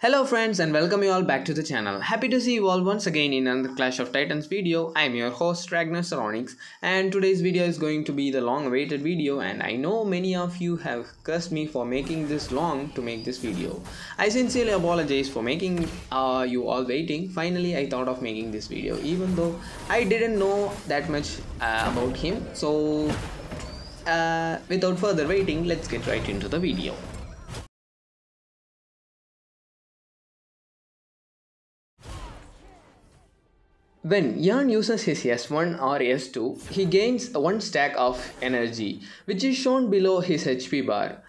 Hello friends and welcome you all back to the channel. Happy to see you all once again in another Clash of Titans video. I'm your host Ragner Seronix and today's video is going to be the long awaited video and I know many of you have cursed me for making this long to make this video. I sincerely apologize for making uh, you all waiting. Finally I thought of making this video even though I didn't know that much uh, about him. So uh, without further waiting let's get right into the video. When Yan uses his S1 or S2, he gains one stack of energy, which is shown below his HP bar.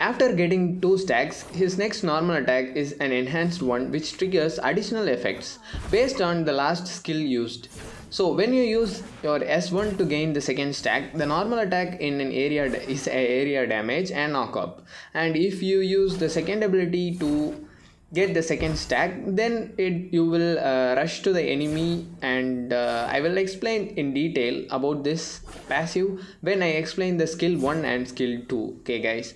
After getting 2 stacks, his next normal attack is an enhanced one which triggers additional effects based on the last skill used. So when you use your S1 to gain the second stack, the normal attack in an area is area damage and knock up. And if you use the second ability to get the second stack then it you will uh, rush to the enemy and uh, i will explain in detail about this passive when i explain the skill 1 and skill 2 okay guys.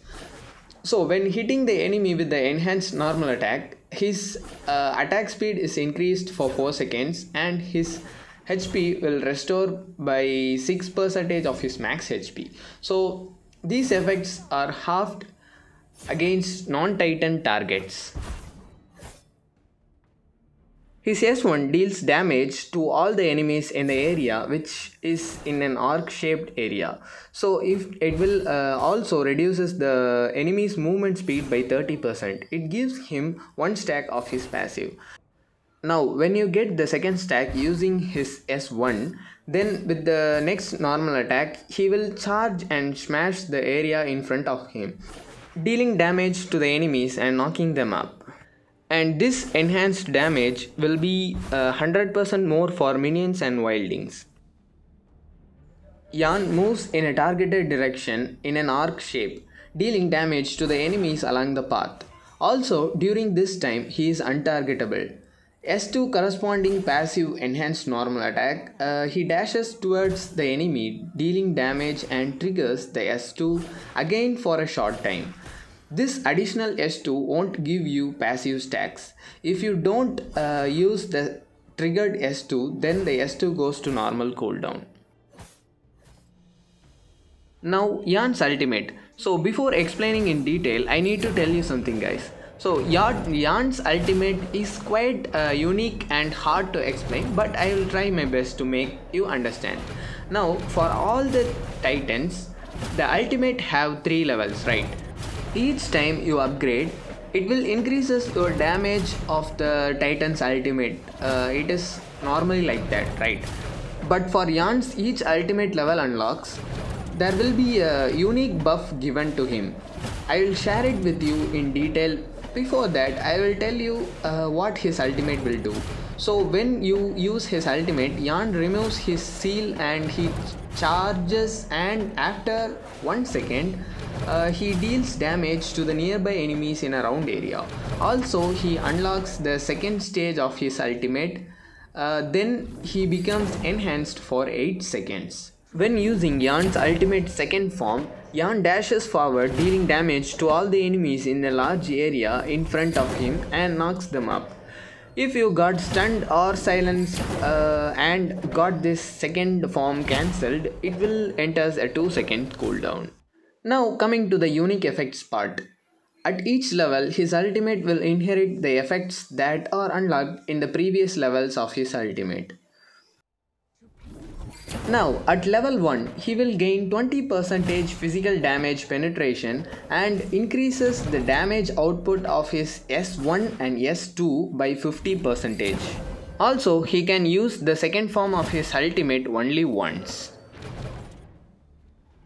So when hitting the enemy with the enhanced normal attack his uh, attack speed is increased for 4 seconds and his hp will restore by 6 percentage of his max hp so these effects are halved against non-titan targets his S1 deals damage to all the enemies in the area which is in an arc shaped area. So if it will uh, also reduces the enemy's movement speed by 30%. It gives him one stack of his passive. Now when you get the second stack using his S1 then with the next normal attack he will charge and smash the area in front of him dealing damage to the enemies and knocking them up and this enhanced damage will be 100% uh, more for minions and wildlings. Yan moves in a targeted direction in an arc shape, dealing damage to the enemies along the path. Also, during this time, he is untargetable. S2 corresponding passive enhanced normal attack, uh, he dashes towards the enemy, dealing damage and triggers the S2 again for a short time. This additional S2 won't give you passive stacks. If you don't uh, use the triggered S2 then the S2 goes to normal cooldown. Now Yan's ultimate. So before explaining in detail I need to tell you something guys. So Yan's ultimate is quite uh, unique and hard to explain but I will try my best to make you understand. Now for all the titans the ultimate have 3 levels right each time you upgrade, it will increases your damage of the Titan's ultimate. Uh, it is normally like that, right? But for Yan's each ultimate level unlocks, there will be a unique buff given to him. I will share it with you in detail. Before that, I will tell you uh, what his ultimate will do. So when you use his ultimate, Yan removes his seal and he charges and after one second, uh, he deals damage to the nearby enemies in a round area. Also, he unlocks the second stage of his ultimate. Uh, then he becomes enhanced for 8 seconds. When using Yan's ultimate second form, Yan dashes forward dealing damage to all the enemies in a large area in front of him and knocks them up. If you got stunned or silenced uh, and got this second form cancelled, it will enters a 2 second cooldown. Now coming to the unique effects part. At each level, his ultimate will inherit the effects that are unlocked in the previous levels of his ultimate. Now, at level 1, he will gain 20% physical damage penetration and increases the damage output of his S1 and S2 by 50%. Also, he can use the second form of his ultimate only once.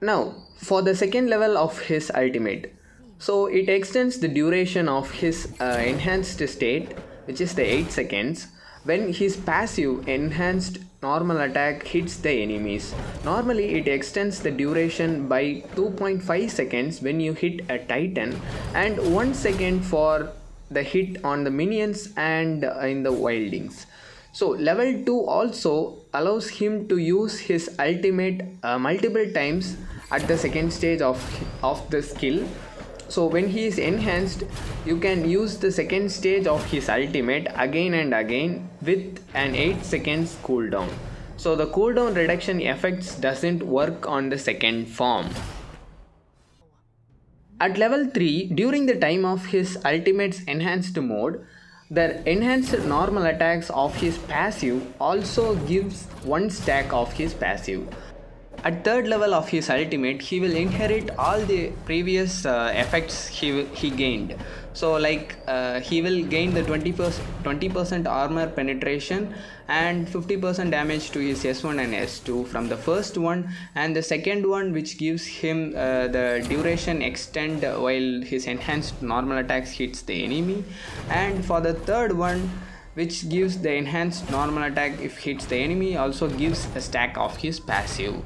Now, for the second level of his ultimate. So it extends the duration of his uh, enhanced state which is the 8 seconds when his passive enhanced normal attack hits the enemies. Normally it extends the duration by 2.5 seconds when you hit a titan and 1 second for the hit on the minions and in the wildlings. So level 2 also allows him to use his ultimate uh, multiple times at the second stage of, of the skill so when he is enhanced you can use the second stage of his ultimate again and again with an 8 seconds cooldown so the cooldown reduction effects doesn't work on the second form. At level 3 during the time of his ultimate's enhanced mode the enhanced normal attacks of his passive also gives one stack of his passive at third level of his ultimate he will inherit all the previous uh, effects he, he gained. So like uh, he will gain the 20 percent armor penetration and 50% damage to his s1 and s2 from the first one. And the second one which gives him uh, the duration extend while his enhanced normal attacks hits the enemy. And for the third one which gives the enhanced normal attack if hits the enemy also gives a stack of his passive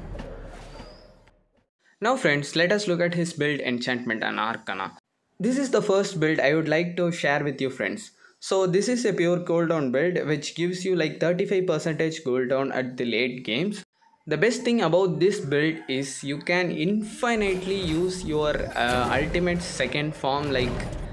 now friends, let us look at his build enchantment and arcana. This is the first build I would like to share with you friends. So this is a pure cooldown build which gives you like 35% cooldown at the late games. The best thing about this build is you can infinitely use your uh, ultimate second form like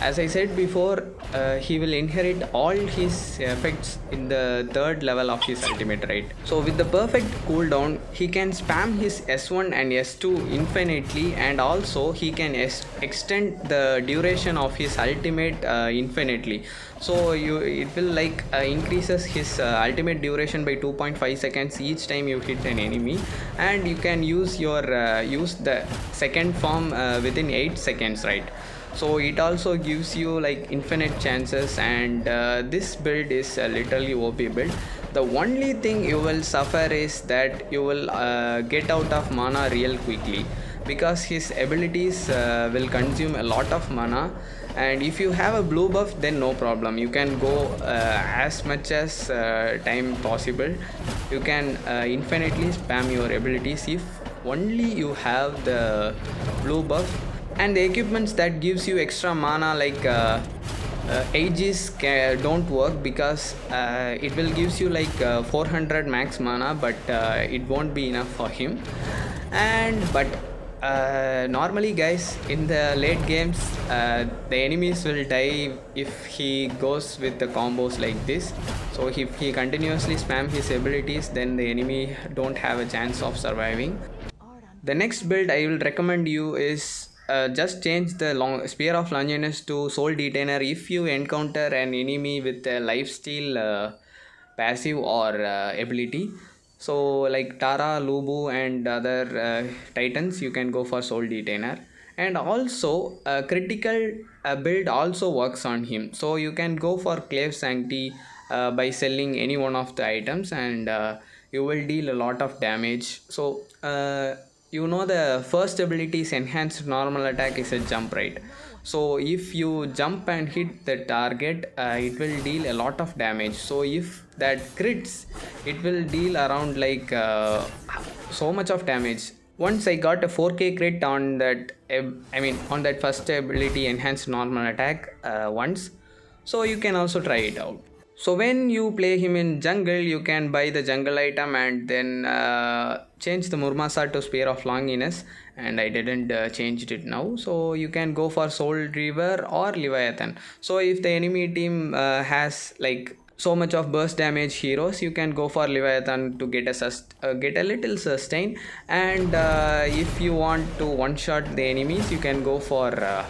as I said before, uh, he will inherit all his effects in the third level of his ultimate, right? So with the perfect cooldown, he can spam his S1 and S2 infinitely and also he can extend the duration of his ultimate uh, infinitely. So you it will like uh, increases his uh, ultimate duration by 2.5 seconds each time you hit an enemy and you can use your uh, use the second form uh, within 8 seconds, right? So it also gives you like infinite chances and uh, this build is a literally OP build. The only thing you will suffer is that you will uh, get out of mana real quickly because his abilities uh, will consume a lot of mana. And if you have a blue buff then no problem. You can go uh, as much as uh, time possible. You can uh, infinitely spam your abilities if only you have the blue buff and the equipments that gives you extra mana like uh, uh, Aegis don't work because uh, it will gives you like uh, 400 max mana but uh, it won't be enough for him. And but uh, normally guys in the late games the enemies will die if he goes with the combos like this. So if he continuously spam his abilities then the enemy don't have a chance of surviving. The next build i will recommend you is uh, just change the long spear of Longinus to soul detainer. If you encounter an enemy with a lifesteal uh, passive or uh, ability so like tara lubu and other uh, titans you can go for soul detainer. And also a critical uh, build also works on him. So you can go for clave sanctity by selling any one of the items and you will deal a lot of damage. So you know the first ability is enhanced normal attack is a jump right? So if you jump and hit the target uh, it will deal a lot of damage. So if that crits it will deal around like uh, so much of damage. Once i got a 4k crit on that i mean on that first ability enhanced normal attack uh, once so you can also try it out so when you play him in jungle you can buy the jungle item and then uh, change the Muramasa to Spear of Longinus and I didn't uh, changed it now. So you can go for Soul Reaver or Leviathan. So if the enemy team uh, has like so much of burst damage heroes you can go for leviathan to get a sust- uh, get a little sustain. And uh, if you want to one shot the enemies you can go for uh,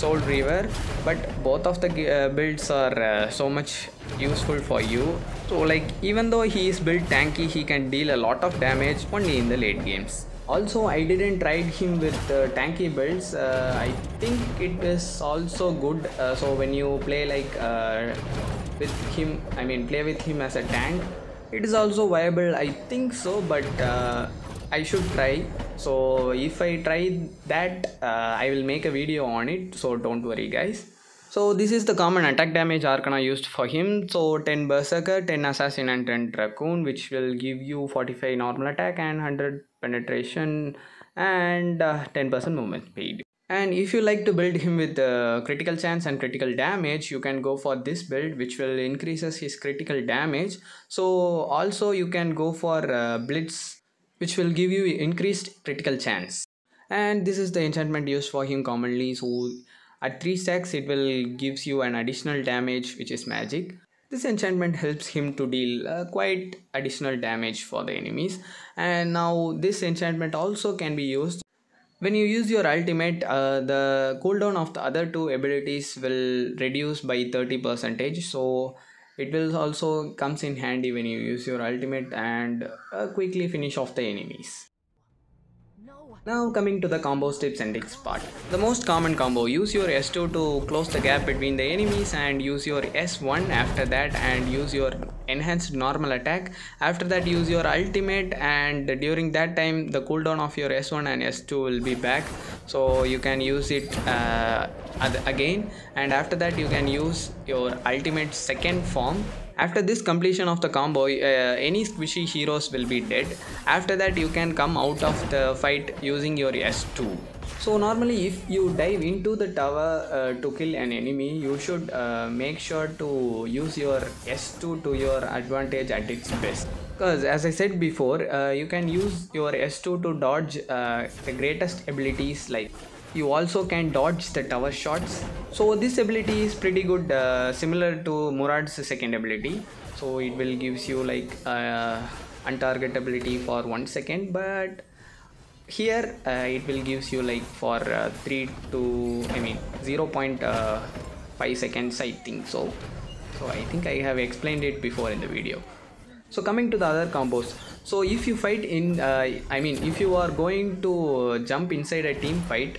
soul reaver but both of the uh, builds are uh, so much useful for you. So like even though he is built tanky he can deal a lot of damage only in the late games. Also i didn't try him with uh, tanky builds. Uh, i think it is also good uh, so when you play like uh, with him i mean play with him as a tank it is also viable i think so but I should try. So if I try that uh, I will make a video on it. So don't worry guys. So this is the common attack damage arcana used for him. So 10 berserker 10 assassin and 10 dragoon which will give you 45 normal attack and 100 penetration and 10% uh, movement speed. And if you like to build him with uh, critical chance and critical damage you can go for this build which will increases his critical damage. So also you can go for uh, blitz which will give you increased critical chance. And this is the enchantment used for him commonly. So at 3 stacks it will gives you an additional damage which is magic. This enchantment helps him to deal uh, quite additional damage for the enemies. And now this enchantment also can be used. When you use your ultimate uh, the cooldown of the other two abilities will reduce by 30 percentage. So it will also comes in handy when you use your ultimate and uh, quickly finish off the enemies now coming to the combo tips and tricks part. The most common combo, use your S2 to close the gap between the enemies and use your S1 after that and use your enhanced normal attack. After that use your ultimate and during that time the cooldown of your S1 and S2 will be back. So you can use it uh, again and after that you can use your ultimate second form after this completion of the combo uh, any squishy heroes will be dead. After that you can come out of the fight using your s2 so normally if you dive into the tower uh, to kill an enemy you should uh, make sure to use your s2 to your advantage at its best. Because as i said before uh, you can use your s2 to dodge uh, the greatest abilities like you also can dodge the tower shots. So this ability is pretty good uh, similar to Murad's second ability. So it will gives you like uh, untargetability for one second but here uh, it will gives you like for uh, 3 to I mean 0 0.5 uh, seconds I think so. So I think I have explained it before in the video. So coming to the other combos. So if you fight in uh, I mean if you are going to jump inside a team fight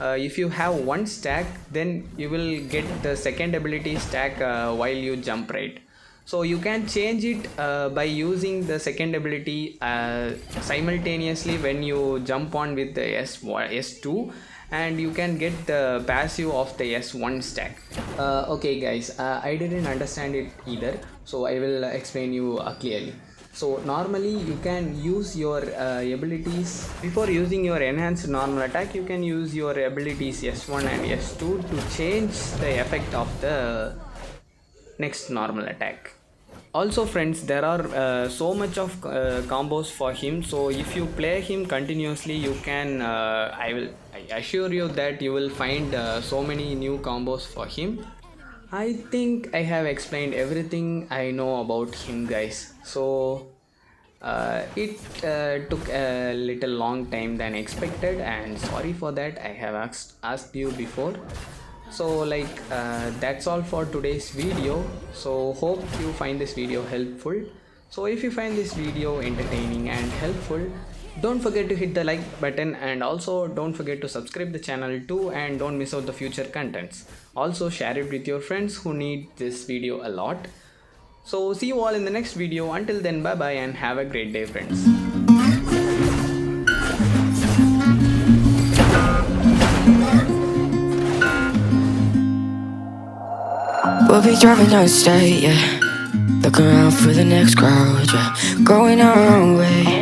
uh, if you have one stack then you will get the second ability stack uh, while you jump right so you can change it uh, by using the second ability uh, simultaneously when you jump on with the S S2 and you can get the passive of the S1 stack. Uh, okay guys, uh, I didn't understand it either so I will explain you clearly so normally you can use your uh, abilities before using your enhanced normal attack you can use your abilities s1 and s2 to change the effect of the next normal attack. Also friends there are uh, so much of uh, combos for him. So if you play him continuously you can uh, i will I assure you that you will find uh, so many new combos for him I think I have explained everything I know about him guys. So uh, it uh, took a little long time than expected and sorry for that. I have asked, asked you before. So like uh, that's all for today's video. So hope you find this video helpful. So if you find this video entertaining and helpful don't forget to hit the like button and also don't forget to subscribe the channel too and don't miss out the future contents. Also share it with your friends who need this video a lot. So see you all in the next video. Until then bye bye and have a great day friends. We'll be driving the state, yeah. Looking around for the next crowd, yeah. Going our own way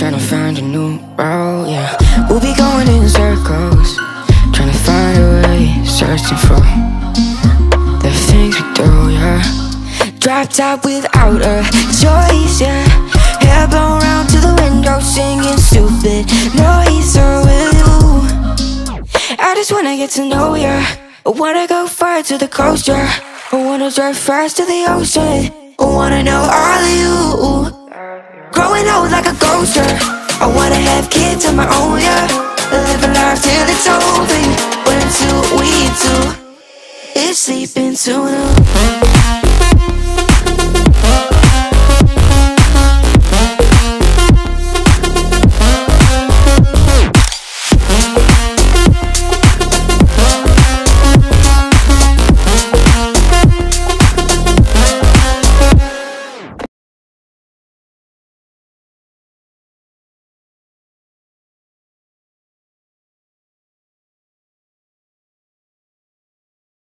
Trying to find a new route, yeah. We'll be going in circles Trying to find a way. Searching for The things we do, yeah. Drop top without a choice, yeah. Hair blown round to the window Singing stupid noise oh, with you I just wanna get to know ya I wanna go far to the coast, yeah. I wanna drive fast to the ocean. I wanna know all of you Growing old like a ghost, yeah. I wanna have kids of my own, yeah. Live a life till it's over. But until we do It's sleeping too. long